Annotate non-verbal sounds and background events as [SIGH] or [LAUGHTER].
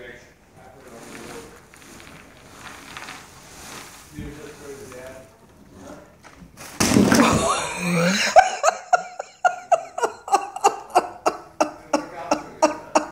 projects. I put it on the board. You just go to that. [LAUGHS]